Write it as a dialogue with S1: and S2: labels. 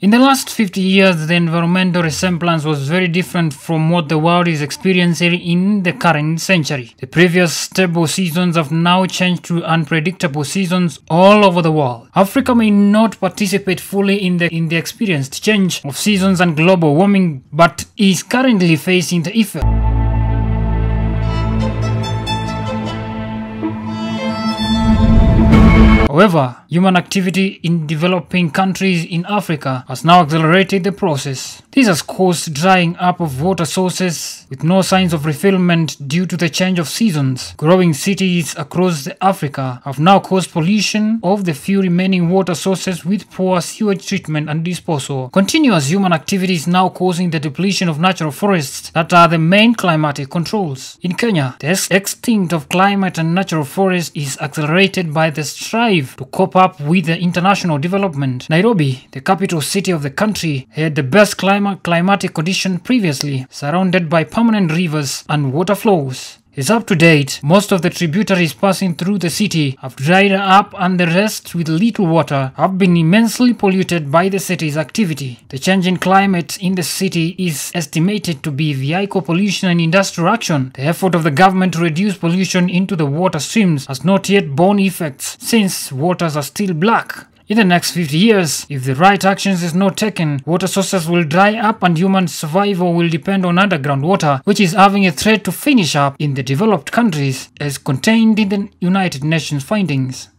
S1: In the last 50 years, the environmental resemblance was very different from what the world is experiencing in the current century. The previous stable seasons have now changed to unpredictable seasons all over the world. Africa may not participate fully in the in the experienced change of seasons and global warming, but is currently facing the effect. However, human activity in developing countries in Africa has now accelerated the process. This has caused drying up of water sources with no signs of refillment due to the change of seasons. Growing cities across Africa have now caused pollution of the few remaining water sources with poor sewage treatment and disposal. Continuous human activity is now causing the depletion of natural forests that are the main climatic controls. In Kenya, the extinct of climate and natural forests is accelerated by the strive to cope up with the international development. Nairobi, the capital city of the country, had the best climate climatic condition previously, surrounded by permanent rivers and water flows. Is up to date. Most of the tributaries passing through the city have dried up and the rest with little water have been immensely polluted by the city's activity. The change in climate in the city is estimated to be vehicle pollution and industrial action. The effort of the government to reduce pollution into the water streams has not yet borne effects since waters are still black. In the next 50 years, if the right actions is not taken, water sources will dry up and human survival will depend on underground water, which is having a threat to finish up in the developed countries as contained in the United Nations findings.